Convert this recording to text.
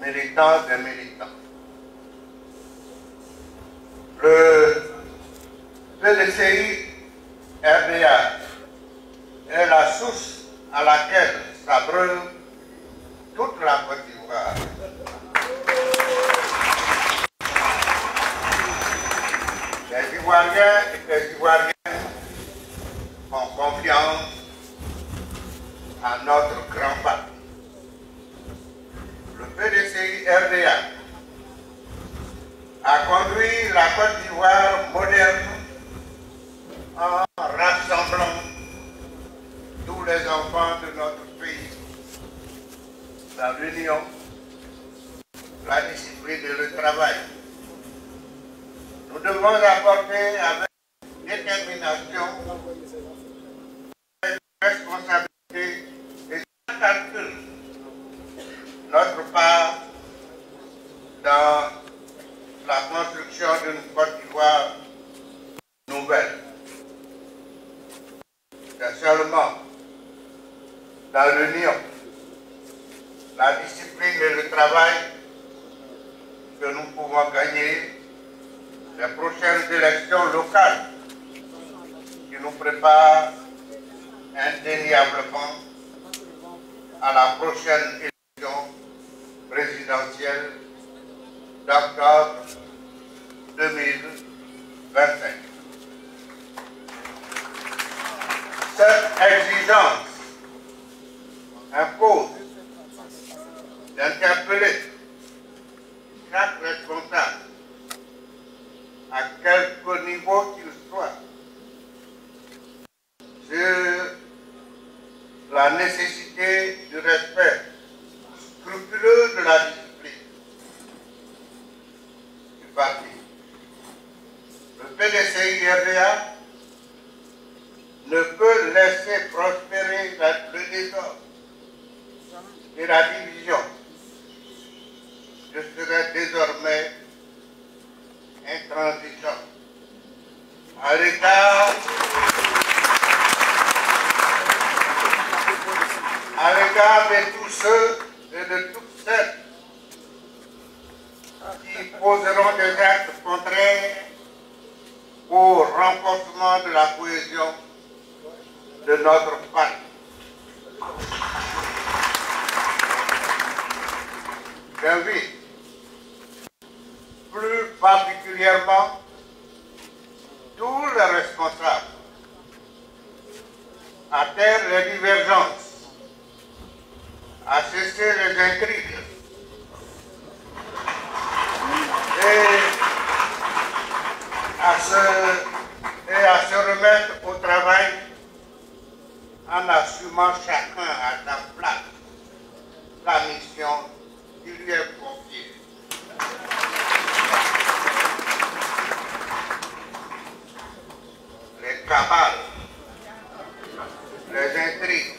militants et militants. Le PDCI RDA est la source à laquelle s'abreuve toute la Côte d'Ivoire. Les Ivoiriens et les Ivoiriens font confiance à notre grand parti. PDCI RDA a conduit la Côte d'Ivoire moderne en rassemblant tous les enfants de notre pays dans l'union, la discipline et le travail. Nous devons apporter avec détermination, responsabilité et sans calcul notre part dans la construction d'une Côte d'Ivoire nouvelle. Seulement dans l'union, la discipline et le travail que nous pouvons gagner les prochaines élections locales qui nous préparent indéniablement à la prochaine élection présidentielle d'octobre 2025. D'interpeller chaque responsable à quelque niveau qu'il soit sur la nécessité du respect scrupuleux de la discipline du parti. Le PDCI RDA ne peut laisser prospérer le désordre et la division. À l'égard à l'égard de tous ceux et de toutes celles qui poseront des actes contraires au renforcement de la cohésion de notre parti. J'invite plus particulièrement tous les responsables. À taire les divergences, à cesser les intrigues. Et à se, et à se remettre au travail en assumant chacun à sa place la mission qui lui est confiée. Les cabales, les intrigues